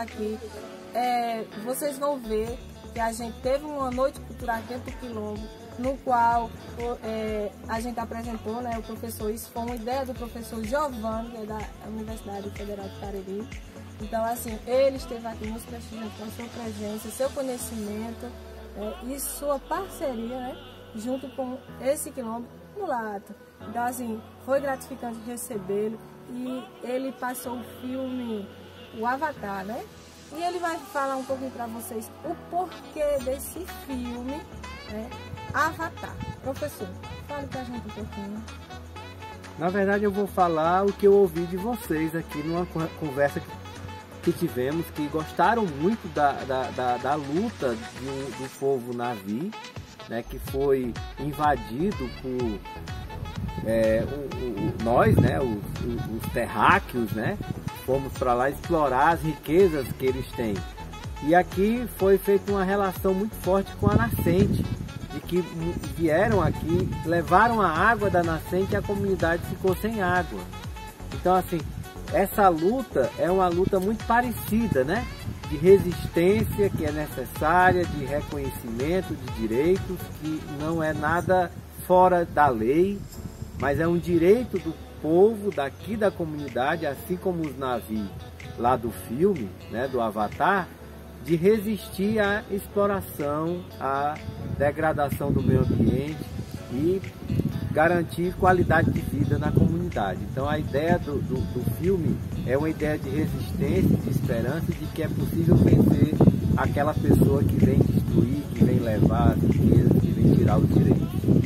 aqui, é, vocês vão ver que a gente teve uma noite cultural dentro do Quilombo, no qual é, a gente apresentou, né, o professor, isso foi uma ideia do professor Giovanni, é da Universidade Federal de Cariri. Então, assim, ele esteve aqui nos prestigiando com a sua presença, seu conhecimento é, e sua parceria, né, junto com esse quilombo mulato. Então, assim, foi gratificante recebê-lo e ele passou o filme O Avatar, né? E ele vai falar um pouquinho para vocês o porquê desse filme, né? Avatar. Professor, fale para a gente um pouquinho. Na verdade, eu vou falar o que eu ouvi de vocês aqui numa conversa que, que tivemos, que gostaram muito da, da, da, da luta do, do povo Navi, né, que foi invadido por é, o, o, nós, né, os, os terráqueos, né, fomos para lá explorar as riquezas que eles têm. E aqui foi feita uma relação muito forte com a nascente, de que vieram aqui, levaram a água da nascente e a comunidade ficou sem água. Então assim, essa luta é uma luta muito parecida, né? De resistência que é necessária, de reconhecimento de direitos, que não é nada fora da lei, mas é um direito do povo daqui da comunidade, assim como os navios lá do filme, né, do Avatar, de resistir à exploração, à degradação do meio ambiente e garantir qualidade de vida na comunidade. Então a ideia do, do, do filme é uma ideia de resistência, de esperança, de que é possível vencer aquela pessoa que vem destruir, que vem levar as riquezas, que vem tirar os direitos.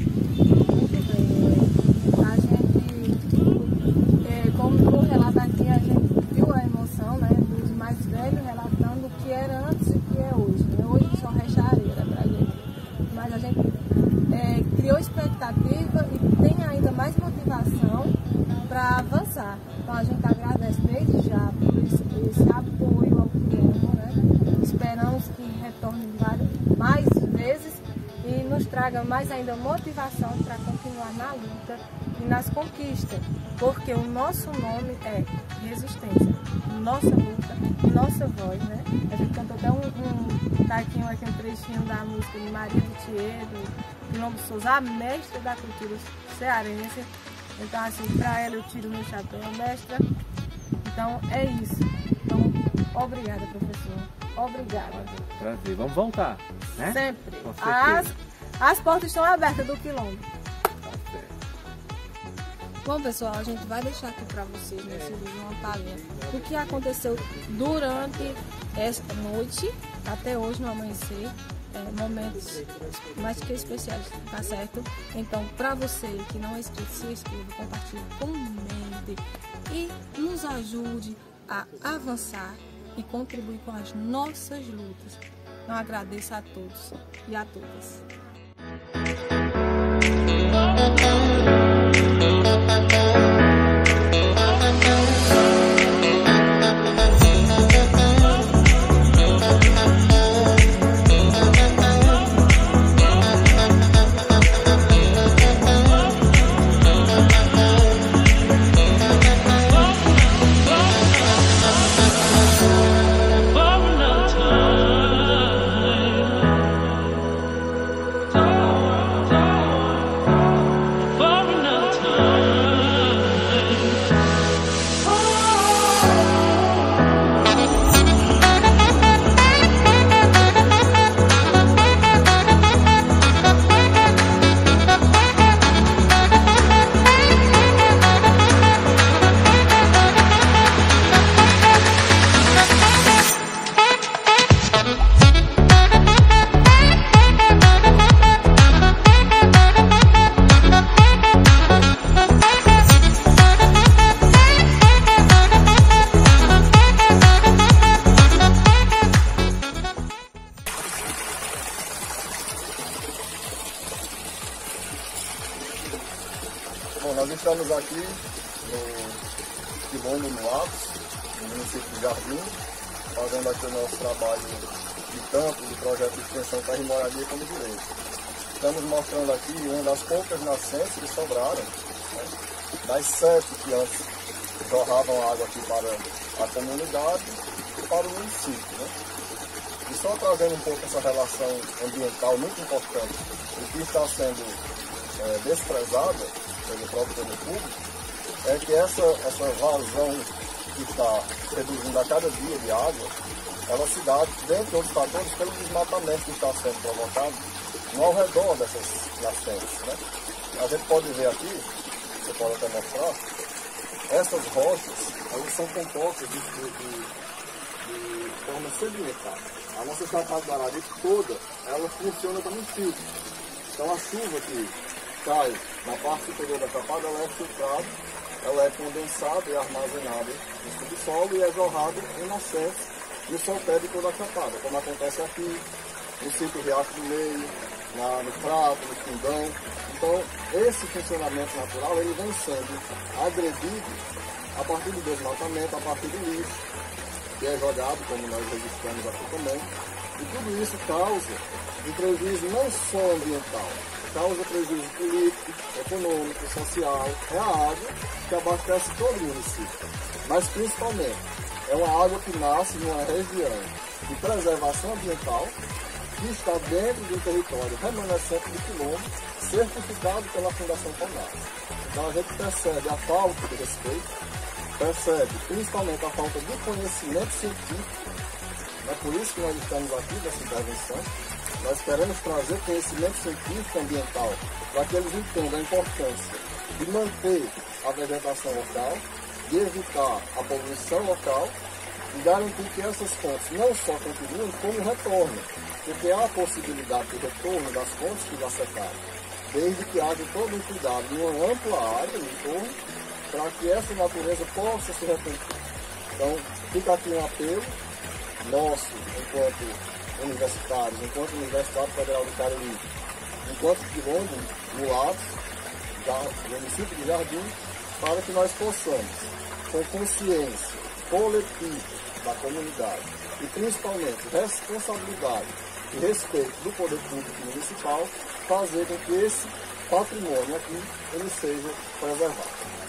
Gente agradece desde já por esse, esse apoio ao Quilombo, né? Esperamos que retorne várias, mais vezes e nos traga mais ainda motivação para continuar na luta e nas conquistas, porque o nosso nome é resistência, nossa luta, nossa voz, né? A gente cantou até um, um taquinho aqui, um trechinho da música de Maria de Tiedo, Quilombo Souza, a mestra da cultura cearense, então, assim, para ela eu tiro meu chapéu, mestra. Então, é isso. Então, obrigada, professor. Obrigada. Prazer. Vamos voltar, né? Sempre. As, as portas estão abertas do quilombo. Tá Bom, pessoal, a gente vai deixar aqui para vocês nesse vídeo uma palhinha do que aconteceu durante esta noite, até hoje no amanhecer, é, momentos mais que especiais, tá certo? Então, para você que não é inscrito, se inscreva, compartilhe, comente e ajude a avançar e contribuir com as nossas lutas. Então, agradeço a todos e a todas. Nós estamos aqui no Quilombo no Altos, no município de Jardim, fazendo aqui o nosso trabalho de campo, do projeto de extensão Terra e Moradia como Direito. Estamos mostrando aqui uma das poucas nascentes que sobraram, né, das sete que antes jorravam água aqui para a comunidade. para o município. Né? E só trazendo um pouco essa relação ambiental muito importante, o que está sendo é, desprezada pelo próprio poder público, é que essa, essa vazão que está reduzindo a cada dia de água, ela se dá, dentre outros fatores, pelo desmatamento que está sendo provocado ao redor dessas nascentes. Né? A gente pode ver aqui, você pode até mostrar, essas rochas, elas são compostas de, de, de, de forma sedimentar. A nossa do Araripe toda, ela funciona como um filtro. Então a chuva que cai na parte superior da capada, ela é filtrada, ela é condensada e armazenada no subsolo e é jorrada em nascentes no solpédico da capada, como acontece aqui, no sítio Riacho do Meio, na, no Prato, no Fundão. Então, esse funcionamento natural ele vem sendo agredido a partir do desmatamento, a partir do lixo, que é jogado, como nós registramos aqui também. E tudo isso causa um prejuízo não só ambiental, causa prejuízo político, econômico, social. É a água que abastece todo o município. Mas principalmente, é uma água que nasce numa região de preservação ambiental que está dentro de um território remanescente de quilômetro, certificado pela Fundação Conar. Então a gente percebe a falta de respeito, percebe principalmente a falta de conhecimento científico. É por isso que nós estamos aqui nessa intervenção. Nós queremos trazer conhecimento científico ambiental para que eles entendam a importância de manter a vegetação local, de evitar a poluição local e garantir que essas fontes não só continuem, como retornem, porque há a possibilidade de retorno das fontes que já secaram, desde que haja todo um cuidado de uma ampla área no entorno, para que essa natureza possa se repetir. Então, fica aqui um apelo nosso, enquanto universitários, enquanto Universidade Federal do Cariri, enquanto quilombo, do município de Jardim, para que nós possamos, com consciência coletiva da comunidade e principalmente responsabilidade e respeito do poder público municipal, fazer com que esse patrimônio aqui ele seja preservado.